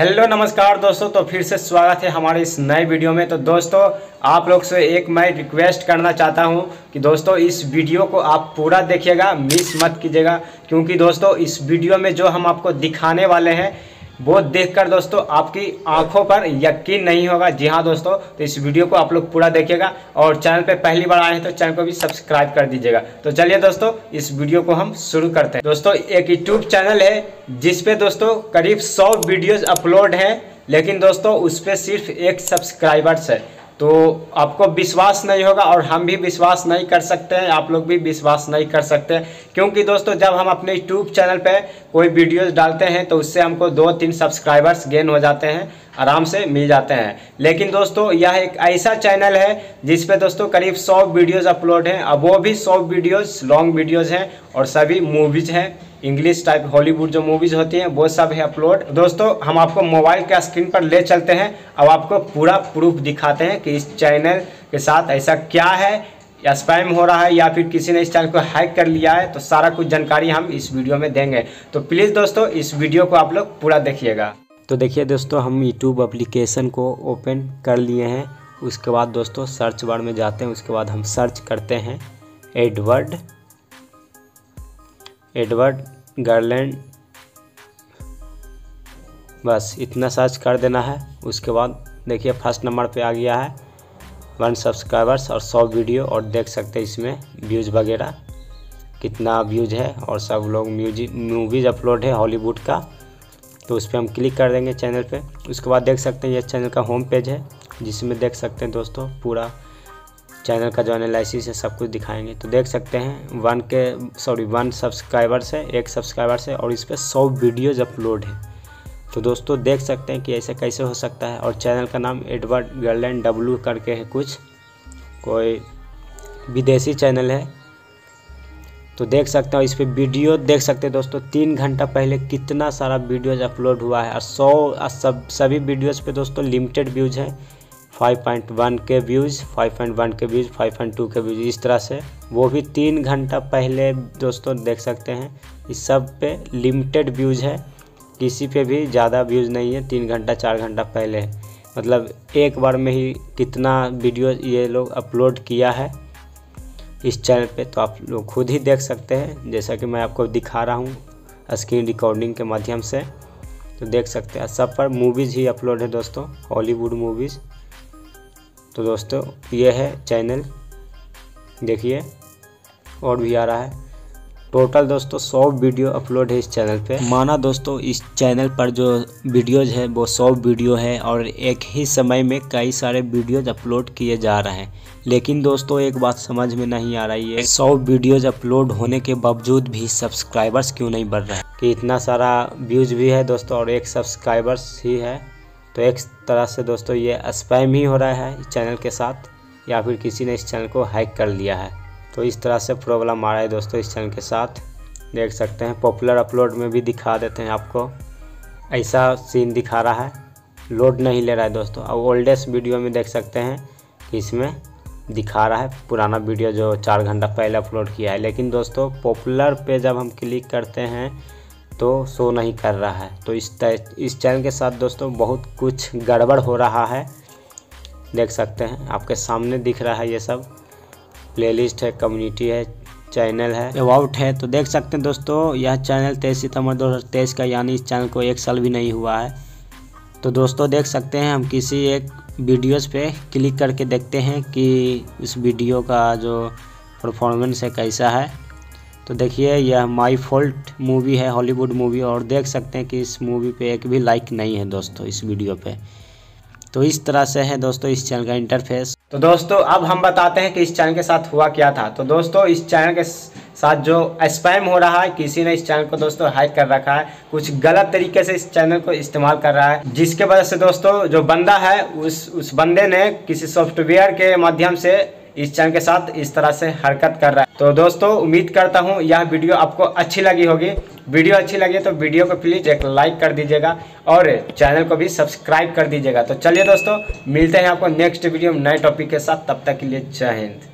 Hello, नमस्कार दोस्तों तो फिर से स्वागत है हमारे इस नए वीडियो में। तो दोस्तों, आप लोग से एक मैं रिक्वेस्ट करना चाहता हूँ कि दोस्तों, इस वीडियो को आप पूरा देखिएगा मिस मत कीजिएगा, क्योंकि दोस्तों, इस वीडियो में जो हम आपको दिखाने वाले हैं वो देखकर दोस्तों आपकी आँखों पर यकीन नहीं होगा। जी हाँ दोस्तों तो इस वीडियो को आप लोग पूरा देखिएगा और चैनल पे पहली बार आए हैं तो चैनल को भी सब्सक्राइब कर दीजिएगा। तो चलिए दोस्तों, इस वीडियो को हम शुरू करते हैं। दोस्तों, एक यूट्यूब चैनल है जिसपे दोस्तों करीब सौ वीडियोज़ अपलोड है, लेकिन दोस्तों उस पर सिर्फ़ एक सब्सक्राइबर्स है। तो आपको विश्वास नहीं होगा और हम भी विश्वास नहीं कर सकते हैं, आप लोग भी विश्वास नहीं कर सकते क्योंकि दोस्तों, जब हम अपने यूट्यूब चैनल पे कोई वीडियोस डालते हैं तो उससे हमको दो तीन सब्सक्राइबर्स गेन हो जाते हैं, आराम से मिल जाते हैं। लेकिन दोस्तों, यह एक ऐसा चैनल है, जिस पे दोस्तों करीब सौ वीडियोज़ अपलोड हैं। अब वो भी सौ वीडियोज़ लॉन्ग वीडियोज़ हैं और सभी मूवीज़ हैं। इंग्लिश टाइप हॉलीवुड जो मूवीज़ होती हैं, वो सब है अपलोड दोस्तों, हम आपको मोबाइल के स्क्रीन पर ले चलते हैं। अब आपको पूरा प्रूफ दिखाते हैं कि इस चैनल के साथ ऐसा क्या है, या स्पैम हो रहा है, या फिर किसी ने इस चैनल को हैक कर लिया है तो सारा कुछ जानकारी हम इस वीडियो में देंगे। तो प्लीज़ दोस्तों, इस वीडियो को आप लोग पूरा देखिएगा। तो देखिए दोस्तों, हम यूट्यूब अप्लीकेशन को ओपन कर लिए हैं। उसके बाद दोस्तों सर्च बार में जाते हैं। उसके बाद हम सर्च करते हैं एडवर्ड एडवर्ड गार्लैंड। बस, इतना सर्च कर देना है। उसके बाद देखिए, फ़र्स्ट नंबर पे आ गया है। वन सब्सक्राइबर्स और सौ वीडियो और देख सकते हैं इसमें व्यूज़ वगैरह। कितना व्यूज़ है और सब लोग म्यूज़िक मूवीज़ अपलोड है हॉलीवुड का। तो उस पर हम क्लिक कर देंगे चैनल पे। उसके बाद देख सकते हैं, ये चैनल का होम पेज है, जिसमें देख सकते हैं दोस्तों, पूरा चैनल का जो एनालिसिस है, सब कुछ दिखाएँगे। तो देख सकते हैं, वन के सॉरी वन सब्सक्राइबर से एक सब्सक्राइबर से और इस पर सौ वीडियोज़ अपलोड है। तो दोस्तों, देख सकते हैं कि ऐसे कैसे हो सकता है। और चैनल का नाम एडवर्ड गर्लैंड डब्लू करके है कुछ। कोई विदेशी चैनल है। तो देख सकते हो, इस पर वीडियो देख सकते हैं दोस्तों, तीन घंटा पहले कितना सारा वीडियोज़ अपलोड हुआ है। और सौ सब, सभी वीडियोज़ पे दोस्तों लिमिटेड व्यूज़ हैं। 5.1 के व्यूज़ 5.1 के व्यूज़ 5.2 के व्यूज़ इस तरह से। वो भी तीन घंटा पहले दोस्तों देख सकते हैं। इस सब पे लिमिटेड व्यूज़ है। किसी पे भी ज़्यादा व्यूज़ नहीं है, तीन घंटा, चार घंटा पहले। मतलब एक बार में ही कितना वीडियो ये लोग अपलोड किया है, इस चैनल पे तो आप लोग खुद ही देख सकते हैं। जैसा कि मैं आपको दिखा रहा हूँ स्क्रीन रिकॉर्डिंग के माध्यम से तो देख सकते हैं। सब पर मूवीज़ ही अपलोड है दोस्तों हॉलीवुड मूवीज़ तो दोस्तों ये है चैनल। देखिए और भी आ रहा है। टोटल दोस्तों सौ वीडियो अपलोड है इस चैनल पे। माना दोस्तों इस चैनल पर जो वीडियोज़ है वो सौ वीडियो है और एक ही समय में कई सारे वीडियोज़ अपलोड किए जा रहे हैं। लेकिन दोस्तों एक बात समझ में नहीं आ रही है। सौ वीडियोज़ अपलोड होने के बावजूद भी सब्सक्राइबर्स क्यों नहीं बढ़ रहे हैं? कि इतना सारा व्यूज़ भी है दोस्तों और एक सब्सक्राइबर्स ही है। तो एक तरह से दोस्तों ये स्पैम ही हो रहा है इस चैनल के साथ, या फिर किसी ने इस चैनल को हैक कर लिया है। तो इस तरह से प्रॉब्लम आ रहा है दोस्तों इस चैनल के साथ। देख सकते हैं पॉपुलर अपलोड में भी दिखा देते हैं आपको। ऐसा सीन दिखा रहा है। लोड नहीं ले रहा है दोस्तों। अब ओल्डेस्ट वीडियो में देख सकते हैं कि इसमें दिखा रहा है पुराना वीडियो जो चार घंटा पहले अपलोड किया है। लेकिन दोस्तों पॉपुलर पे जब हम क्लिक करते हैं तो शो नहीं कर रहा है। तो इस इस चैनल के साथ दोस्तों बहुत कुछ गड़बड़ हो रहा है। देख सकते हैं, आपके सामने दिख रहा है ये सब। प्लेलिस्ट है, कम्युनिटी है, चैनल है। अबाउट है तो देख सकते हैं दोस्तों, यह चैनल तेईस सितंबर दो हज़ार तेईस का, यानी इस चैनल को एक साल भी नहीं हुआ है। तो दोस्तों देख सकते हैं, हम किसी एक वीडियोस पे क्लिक करके देखते हैं कि इस वीडियो का जो परफॉर्मेंस है कैसा है। तो देखिए, यह माई फॉल्ट मूवी है हॉलीवुड मूवी और देख सकते हैं कि इस मूवी पे एक भी लाइक नहीं है दोस्तों, इस वीडियो पे। तो इस तरह से है दोस्तों, इस चैनल का इंटरफेस तो दोस्तों, अब हम बताते हैं कि इस चैनल के साथ हुआ क्या था। तो दोस्तों, इस चैनल के साथ जो स्पैम हो रहा है, किसी ने इस चैनल को दोस्तों हैक कर रखा है, कुछ गलत तरीके से इस चैनल को इस्तेमाल कर रहा है, जिसके वजह से दोस्तों, जो बंदा है, उस उस बंदे ने किसी सॉफ्टवेयर के माध्यम से इस चैनल के साथ इस तरह से हरकत कर रहा है। तो दोस्तों, उम्मीद करता हूँ यह वीडियो आपको अच्छी लगी होगी। वीडियो अच्छी लगी तो वीडियो को प्लीज़ एक लाइक कर दीजिएगा और चैनल को भी सब्सक्राइब कर दीजिएगा। तो चलिए दोस्तों, मिलते हैं आपको नेक्स्ट वीडियो नए टॉपिक के साथ। तब तक के लिए जय हिंद।